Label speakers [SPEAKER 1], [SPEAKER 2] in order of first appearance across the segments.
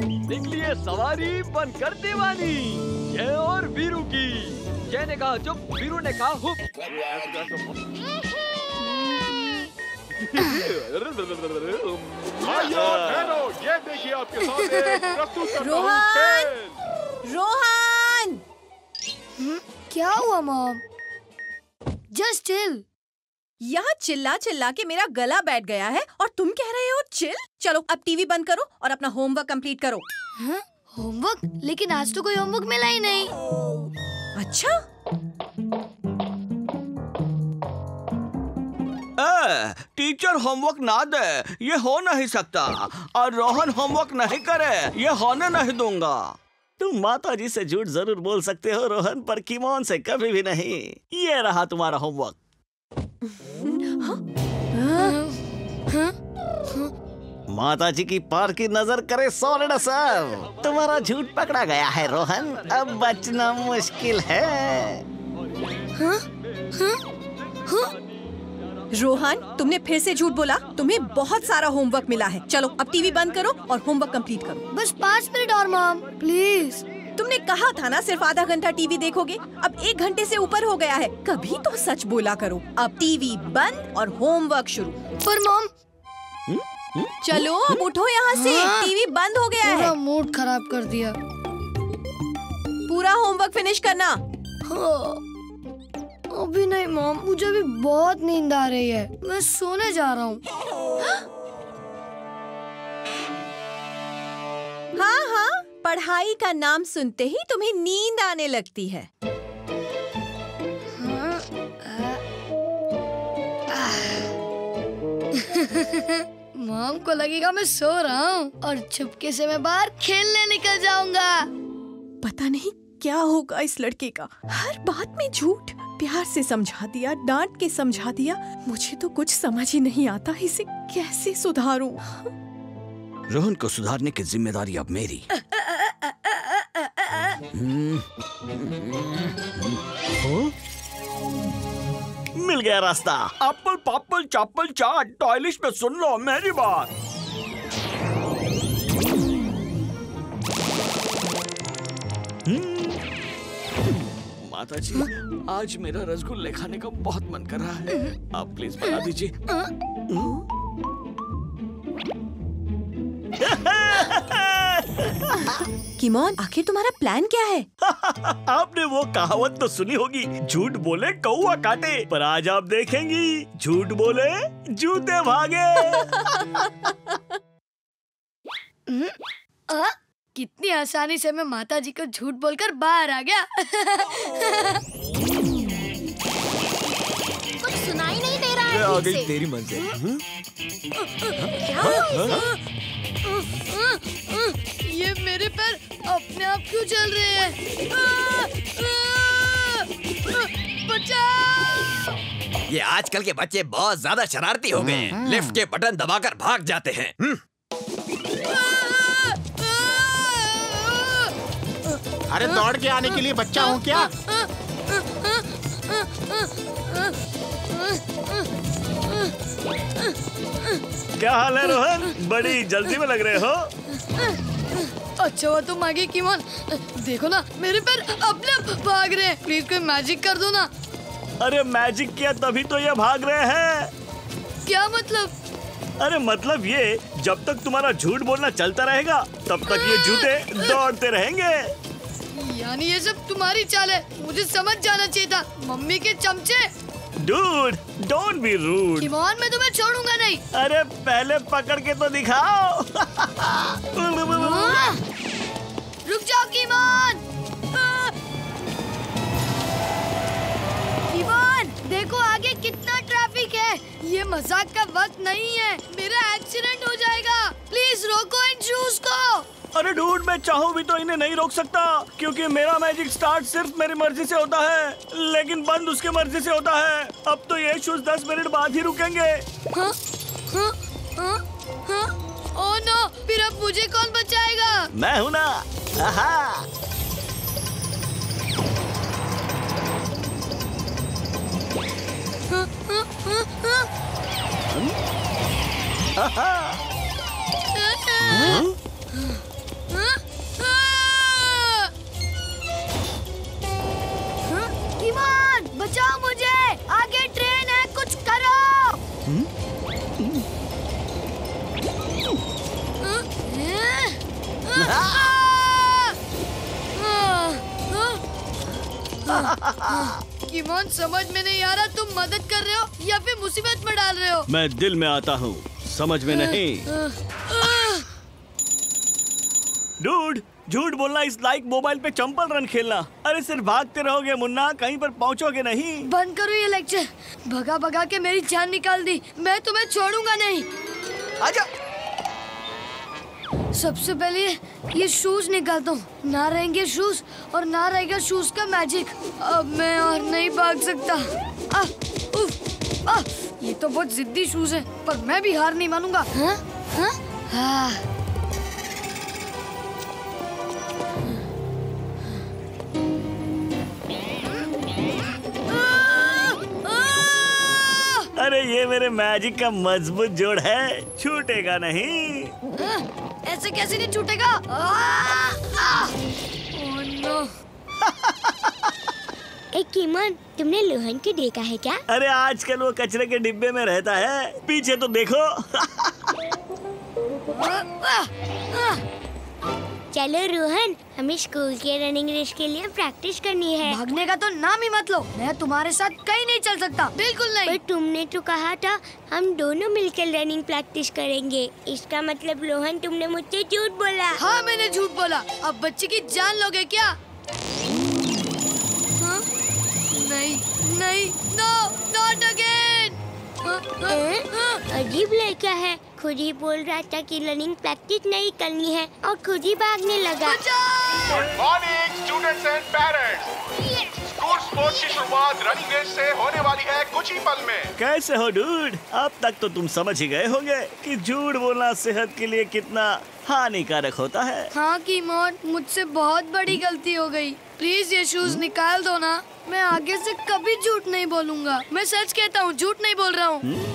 [SPEAKER 1] निकलिए सवारी बनकर दीवानी। जय और वीरू की। जय ने कहा चुप। वीरू ने कहा हुप।
[SPEAKER 2] ये देखिए आपके सामने हूँ
[SPEAKER 3] रोहन! रोहन!
[SPEAKER 4] क्या हुआ मॉम? Just chill.
[SPEAKER 3] यहाँ चिल्ला चिल्ला के मेरा गला बैठ गया है और तुम कह रहे हो चिल? चलो अब टीवी बंद करो और अपना होमवर्क कंप्लीट करो।
[SPEAKER 4] होमवर्क लेकिन आज तो कोई होमवर्क मिला ही नहीं।
[SPEAKER 3] अच्छा?
[SPEAKER 5] ए, टीचर होमवर्क ना दे ये हो नहीं सकता। और रोहन होमवर्क नहीं करे ये होने नहीं दूँगा। तुम माता जी से झूठ ज़रूर बोल सकते हो रोहन पर किमोन से कभी भी नहीं। ये रहा तुम्हारा होमवर्क माता जी की पार की नज़र करे सॉलिड सर। तुम्हारा झूठ पकड़ा गया है रोहन। अब बचना मुश्किल है।
[SPEAKER 3] रोहन तुमने फिर से झूठ बोला। तुम्हें बहुत सारा होमवर्क मिला है। चलो अब टीवी बंद करो और होमवर्क कंप्लीट करो।
[SPEAKER 4] बस पाँच मिनट और मॉम। प्लीज़।
[SPEAKER 3] तुमने कहा था ना सिर्फ़ आधा घंटा टीवी देखोगे? अब एक घंटे से ऊपर हो गया है। कभी तो सच बोला करो। अब टीवी बंद और होमवर्क शुरू।
[SPEAKER 4] पर मॉम
[SPEAKER 3] चलो अब उठो यहाँ से।
[SPEAKER 4] हाँ।
[SPEAKER 3] टीवी बंद हो गया है।
[SPEAKER 4] मूड खराब कर दिया।
[SPEAKER 3] पूरा होमवर्क फिनिश करना।
[SPEAKER 4] हाँ। अभी नहीं मॉम मुझे अभी बहुत नींद आ रही है। मैं सोने जा रहा हूँ।
[SPEAKER 3] हाँ हाँ पढ़ाई का नाम सुनते ही तुम्हें नींद आने लगती है।
[SPEAKER 4] हाँ, आ, आ। मॉम को लगेगा मैं सो रहा हूँ और चुपके से मैं बाहर खेलने निकल जाऊँगा।
[SPEAKER 3] पता नहीं क्या होगा इस लड़के का। हर बात में झूठ प्यार से समझा दिया डांट के समझा दिया मुझे तो कुछ समझ ही नहीं आता इसे कैसे सुधारूं?
[SPEAKER 5] रोहन को सुधारने की ज़िम्मेदारी अब मेरी। हम्म, हो? मिल गया रास्ता। एप्पल पापल चापल चाट टॉयलिश में सुन लो मेरी बात। हम्म। माता जी आज मेरा रसगुल्ले खाने का बहुत मन कर रहा है। आप प्लीज़ बता दीजिए।
[SPEAKER 3] किमोन आखिर तुम्हारा प्लान क्या है?
[SPEAKER 5] आपने वो कहावत तो सुनी होगी झूठ बोले कौआ काटे पर आज आप देखेंगी झूठ बोले जूते भागे।
[SPEAKER 4] आ, कितनी आसानी से मैं माता जी को झूठ बोलकर बाहर आ गया।
[SPEAKER 6] कुछ सुनाई नहीं दे रहा है ठीक से।
[SPEAKER 1] तेरी मंजिल।
[SPEAKER 6] क्या हुआ इसे?
[SPEAKER 4] ये मेरे पैर अपने आप क्यों चल रहे हैं? बचाओ!
[SPEAKER 7] ये आजकल के बच्चे बहुत ज़्यादा शरारती हो गए हैं। लिफ्ट के बटन दबाकर भाग जाते हैं। हम्म,
[SPEAKER 2] अरे दौड़ के आने के लिए बच्चा हूँ क्या?
[SPEAKER 5] क्या हाल है रोहन? बड़ी जल्दी में लग रहे हो।
[SPEAKER 4] अच्छा हुआ तुम आगे किमोन देखो ना मेरे पैर अपने आप भाग रहे हैं। प्लीज़ कोई मैजिक कर दो ना।
[SPEAKER 5] अरे मैजिक किया तभी तो ये भाग रहे हैं।
[SPEAKER 4] क्या मतलब?
[SPEAKER 5] अरे मतलब ये जब तक तुम्हारा झूठ बोलना चलता रहेगा तब तक ये जूते दौड़ते रहेंगे।
[SPEAKER 4] यानी ये सब तुम्हारी चाल है। मुझे समझ जाना चाहिए था। मम्मी के चमचे?
[SPEAKER 5] Dude don't be rude
[SPEAKER 4] come on मैं तुम्हें छोड़ूँगा नहीं।
[SPEAKER 5] अरे पहले पकड़ के तो दिखाओ।
[SPEAKER 4] हाँ! रुक जाओ कीमोन! कीमोन देखो आगे कितना ट्रैफ़िक है। ये मज़ाक का वक्त नहीं है। मेरा एक्सीडेंट हो जाएगा। प्लीज़ रोको इन शूज़ को।
[SPEAKER 5] अरे डूड मैं चाहूँ भी तो इन्हें नहीं रोक सकता क्योंकि मेरा मैजिक स्टार्ट सिर्फ़ मेरी मर्ज़ी से होता है लेकिन बंद उसके मर्ज़ी से होता है अब तो ये शूज़ दस मिनट बाद ही रुकेंगे
[SPEAKER 4] हाँ? हाँ? हाँ? हाँ? ओह नो फिर अब मुझे कौन बचाएगा
[SPEAKER 5] मैं हूँ ना आहा
[SPEAKER 4] हाँ? हाँ? हाँ? हाँ?
[SPEAKER 5] आहा
[SPEAKER 4] हाँ? किमोन समझ में नहीं आ रहा तुम मदद कर रहे हो या फिर मुसीबत में डाल रहे हो?
[SPEAKER 5] मैं दिल में आता हूँ। समझ में नहीं। डूड झूठ बोलना इस लाइक मोबाइल पे चंपल रन खेलना। अरे सिर्फ़ भागते रहोगे मुन्ना कहीं पर पहुंचोगे नहीं।
[SPEAKER 4] बंद करो ये लेक्चर भगा भगा के मेरी जान निकाल दी। मैं तुम्हें छोड़ूँगा नहीं।
[SPEAKER 5] आजा।
[SPEAKER 4] सबसे पहले ये शूज़ निकालता हूँ ना रहेंगे शूज़ और ना रहेगा शूज़ का मैजिक अब मैं और नहीं भाग सकता आ, उफ, आ, ये तो बहुत जिद्दी शूज़ है पर मैं भी हार नहीं मानूँगा हाँ? हाँ? हाँ।
[SPEAKER 5] ये मेरे मैजिक का मज़बूत जोड़ है। छूटेगा नहीं।
[SPEAKER 4] हाँ, ऐसे कैसे नहीं छूटेगा? आ, आ, ओह नो
[SPEAKER 6] ए किमन तुमने लोहन को देखा है क्या?
[SPEAKER 5] अरे आजकल वो कचरे के डिब्बे में रहता है। पीछे तो देखो।
[SPEAKER 4] आ, आ, आ,
[SPEAKER 6] चलो रोहन हमें स्कूल के रनिंग रेस के लिए प्रैक्टिस करनी है।
[SPEAKER 4] भागने का तो नाम ही मत लो। मैं तुम्हारे साथ कहीं नहीं चल सकता। बिल्कुल नहीं।
[SPEAKER 6] पर तुमने तो कहा था हम दोनों मिलकर रनिंग प्रैक्टिस करेंगे। इसका मतलब रोहन तुमने मुझसे झूठ बोला।
[SPEAKER 4] हाँ मैंने झूठ बोला। अब बच्चे की जान लोगे क्या? हाँ? नहीं नहीं नो नॉट अगेन
[SPEAKER 6] अजीब लड़का है। खुद ही बोल रहा था कि रनिंग प्रैक्टिस नहीं करनी है और खुद ही भागने लगा।
[SPEAKER 2] Good morning students and parents school sports की शुरुआत रनिंग रेस से होने वाली है कुछ ही पल में।
[SPEAKER 5] कैसे हो डूड अब तक तो तुम समझ ही गए होंगे कि झूठ बोलना सेहत के लिए कितना हानिकारक होता है।
[SPEAKER 4] हाँ की कीमोन मुझसे बहुत बड़ी गलती हो गई। प्लीज़ ये शूज़ निकाल दो ना। मैं आगे से कभी झूठ नहीं बोलूँगा। मैं सच कहता हूँ झूठ नहीं बोल रहा हूँ।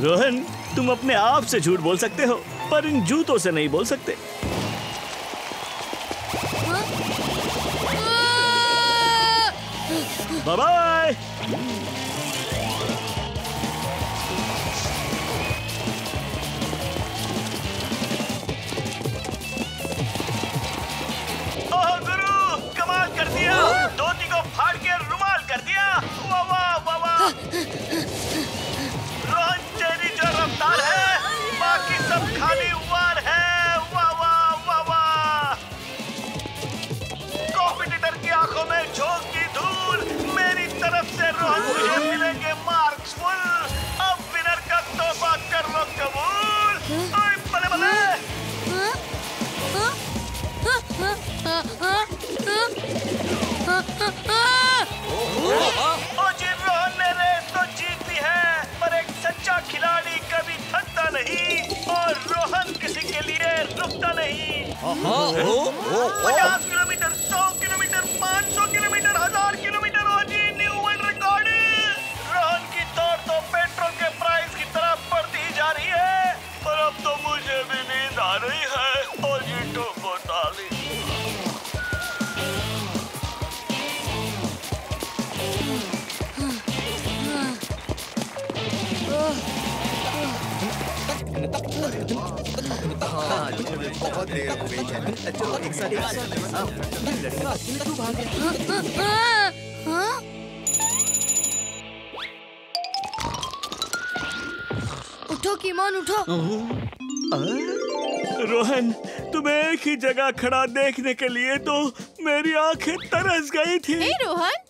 [SPEAKER 5] रोहन, तुम अपने आप से झूठ बोल सकते हो, पर इन जूतों से नहीं बोल सकते। बाय खिलाड़ी कभी थकता नहीं और रोहन किसी के लिए रुकता नहीं। पचास
[SPEAKER 4] हाँ? उठो कीमोन उठो।
[SPEAKER 5] रोहन तुम एक ही जगह खड़ा देखने के लिए तो मेरी आँखें तरस गई थी।
[SPEAKER 3] हे रोहन।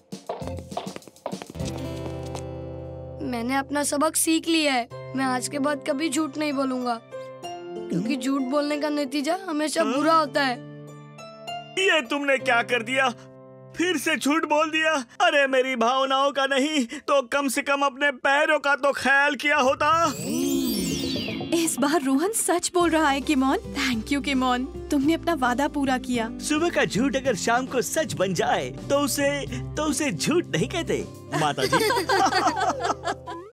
[SPEAKER 4] मैंने अपना सबक सीख लिया है। मैं आज के बाद कभी झूठ नहीं बोलूँगा। क्योंकि झूठ बोलने का नतीजा हमेशा बुरा होता है।
[SPEAKER 5] ये तुमने क्या कर दिया? फिर से झूठ बोल दिया? अरे मेरी भावनाओं का नहीं तो कम से कम अपने पैरों का तो ख्याल किया होता।
[SPEAKER 3] इस बार रोहन सच बोल रहा है किमोन। Thank you किमोन। तुमने अपना वादा पूरा किया।
[SPEAKER 5] सुबह का झूठ अगर शाम को सच बन जाए तो उसे तो उसे झूठ नहीं कहते माता जी